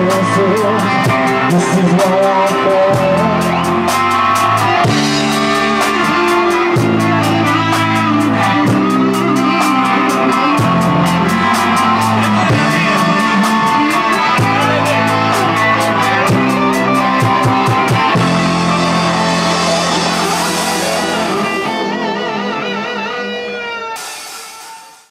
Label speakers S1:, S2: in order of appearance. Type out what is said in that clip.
S1: This is what I want